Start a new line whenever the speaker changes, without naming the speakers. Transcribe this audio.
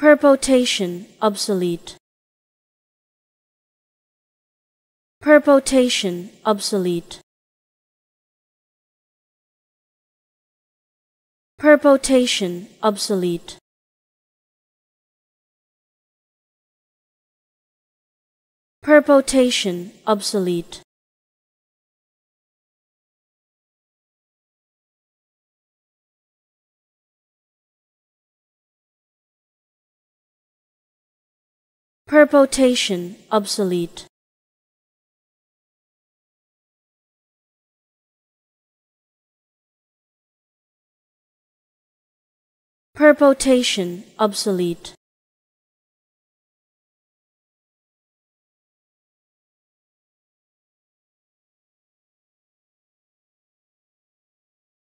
Perpotation obsolete. Perpotation obsolete. Perpotation obsolete. Perpotation obsolete. Perpotation obsolete. Perpotation obsolete.